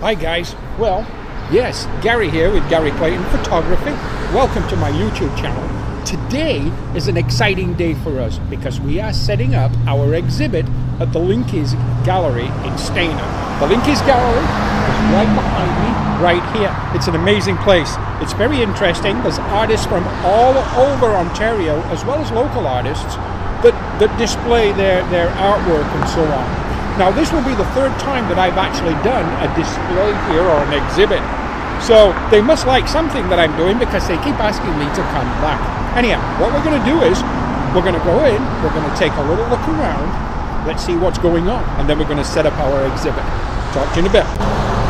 Hi guys. Well, yes, Gary here with Gary Clayton Photography. Welcome to my YouTube channel. Today is an exciting day for us because we are setting up our exhibit at the Linke's Gallery in Stayner. The Linke's Gallery is right behind me, right here. It's an amazing place. It's very interesting. There's artists from all over Ontario as well as local artists that, that display their, their artwork and so on. Now, this will be the third time that I've actually done a display here or an exhibit. So they must like something that I'm doing because they keep asking me to come back. Anyhow, what we're going to do is we're going to go in, we're going to take a little look around, let's see what's going on, and then we're going to set up our exhibit. Talk to you in a bit.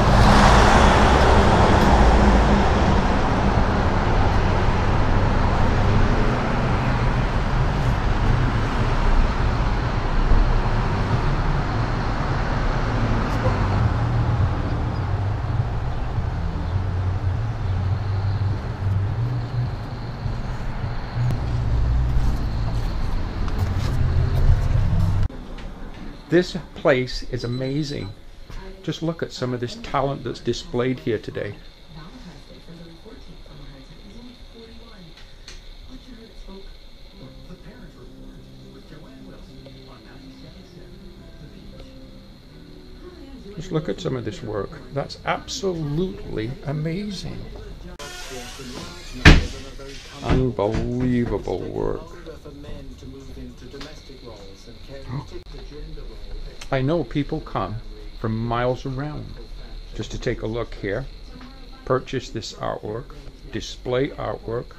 This place is amazing. Just look at some of this talent that's displayed here today. Just look at some of this work. That's absolutely amazing. Unbelievable work. I know people come from miles around just to take a look here, purchase this artwork, display artwork.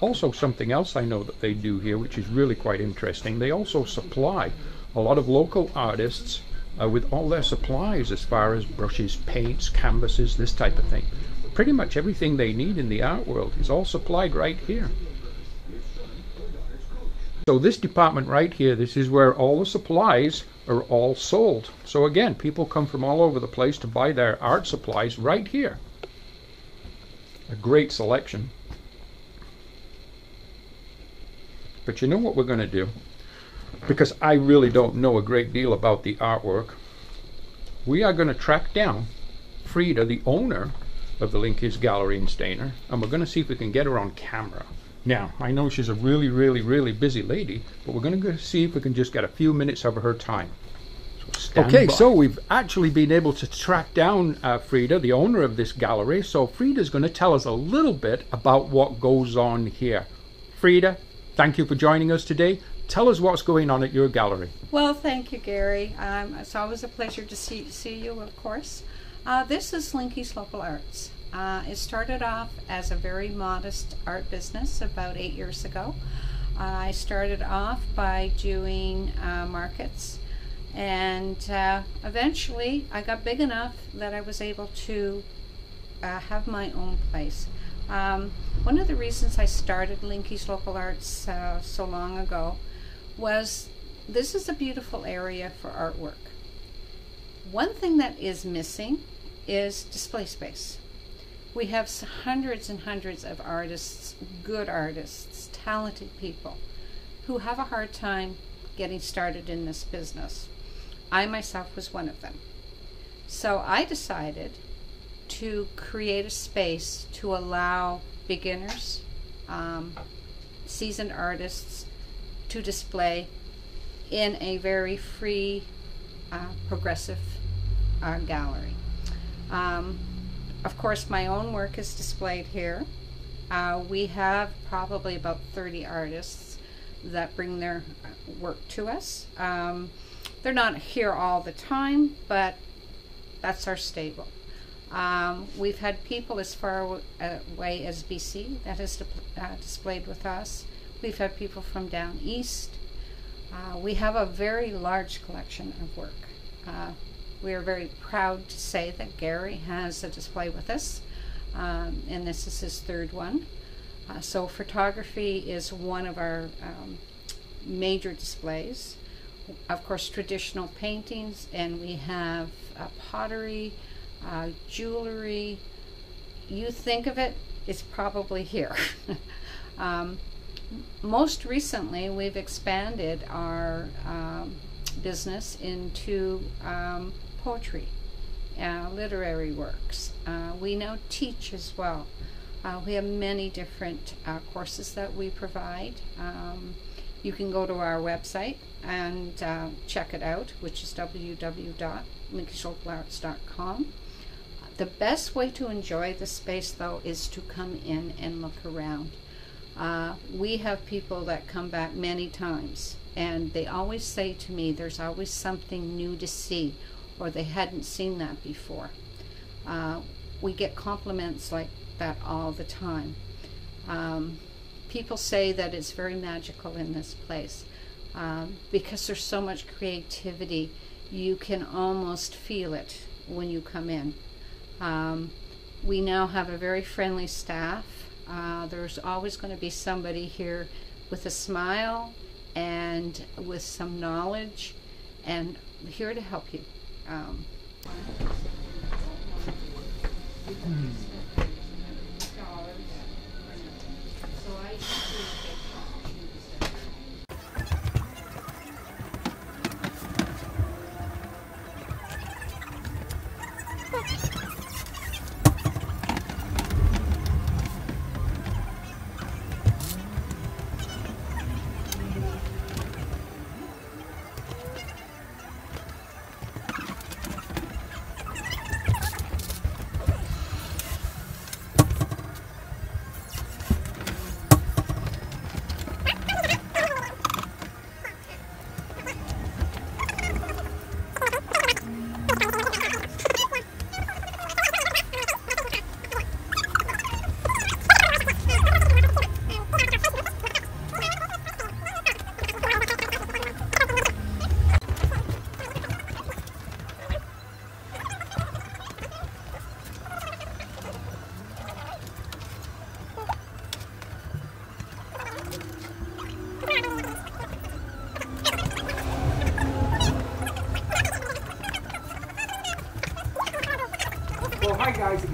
Also, something else I know that they do here, which is really quite interesting, they also supply a lot of local artists uh, with all their supplies as far as brushes, paints, canvases, this type of thing. Pretty much everything they need in the art world is all supplied right here. So this department right here, this is where all the supplies are all sold. So again, people come from all over the place to buy their art supplies right here. A great selection. But you know what we're going to do? Because I really don't know a great deal about the artwork. We are going to track down Frida, the owner of the Linke's Gallery in Stayner, and we're going to see if we can get her on camera. Now, I know she's a really, really, really busy lady, but we're going to go see if we can just get a few minutes of her time. So okay, by. so we've actually been able to track down uh, Frida, the owner of this gallery. So Frida's going to tell us a little bit about what goes on here. Frida, thank you for joining us today. Tell us what's going on at your gallery. Well, thank you, Gary. Um, it's always a pleasure to see, see you, of course. Uh, this is Linke's Local Arts. Uh, it started off as a very modest art business about eight years ago. Uh, I started off by doing uh, markets, and uh, eventually I got big enough that I was able to uh, have my own place. Um, one of the reasons I started Linke's Local Arts uh, so long ago was this is a beautiful area for artwork. One thing that is missing is display space. We have hundreds and hundreds of artists, good artists, talented people, who have a hard time getting started in this business. I myself was one of them. So I decided to create a space to allow beginners, um, seasoned artists to display in a very free, uh, progressive uh, gallery. Um, of course, my own work is displayed here. Uh, we have probably about 30 artists that bring their work to us. Um, they're not here all the time, but that's our stable. Um, we've had people as far away as BC that has uh, displayed with us. We've had people from down east. Uh, we have a very large collection of work. We are very proud to say that Gary has a display with us, um, and this is his third one. Uh, so, photography is one of our um, major displays. Of course, traditional paintings, and we have uh, pottery, uh, jewelry. You think of it, it's probably here. um, most recently, we've expanded our um, business into um, poetry uh, literary works. Uh, we now teach as well. Uh, we have many different uh, courses that we provide. Um, you can go to our website and uh, check it out, which is www.linkyslocaalarts.com. The best way to enjoy the space, though, is to come in and look around. Uh, we have people that come back many times, and they always say to me, There's always something new to see, or they hadn't seen that before. Uh, we get compliments like that all the time. Um, people say that it's very magical in this place um, because there's so much creativity. You can almost feel it when you come in. Um, we now have a very friendly staff. Uh, there's always going to be somebody here with a smile and with some knowledge and here to help you. Um, Well,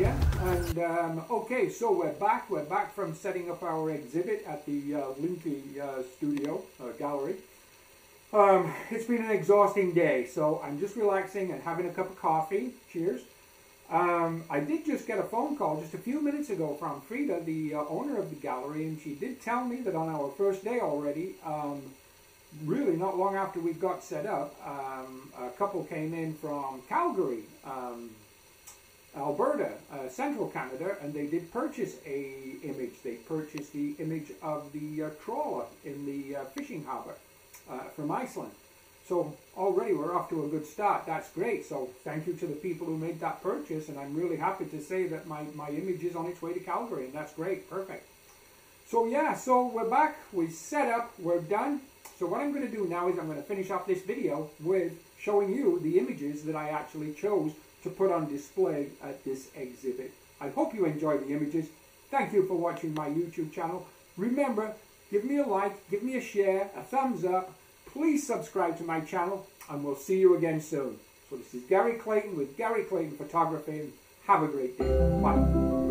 and um, okay, so we're back. We're back from setting up our exhibit at the uh, Linke uh, Studio uh, Gallery. Um, it's been an exhausting day, so I'm just relaxing and having a cup of coffee. Cheers. Um, I did just get a phone call just a few minutes ago from Frida, the uh, owner of the gallery, and she did tell me that on our first day already, um, really not long after we got set up, um, a couple came in from Calgary. Alberta, uh, central Canada, and they did purchase a image. They purchased the image of the uh, trawler in the uh, fishing harbour uh, from Iceland. So already we're off to a good start. That's great. So thank you to the people who made that purchase, and I'm really happy to say that my, my image is on its way to Calgary, and that's great. Perfect. So yeah, so we're back. We set up. We're done. So what I'm going to do now is I'm going to finish off this video with showing you the images that I actually chose to put on display at this exhibit. I hope you enjoy the images. Thank you for watching my YouTube channel. Remember, give me a like, give me a share, a thumbs up. Please subscribe to my channel and we'll see you again soon. So this is Gary Clayton with Gary Clayton Photography. Have a great day. Bye.